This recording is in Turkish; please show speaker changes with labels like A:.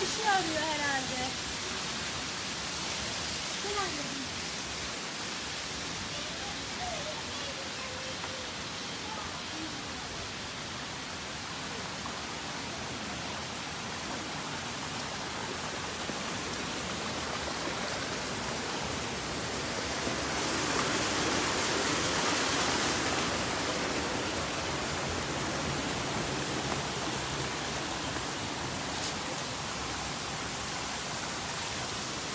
A: Bir şey arıyor herhalde.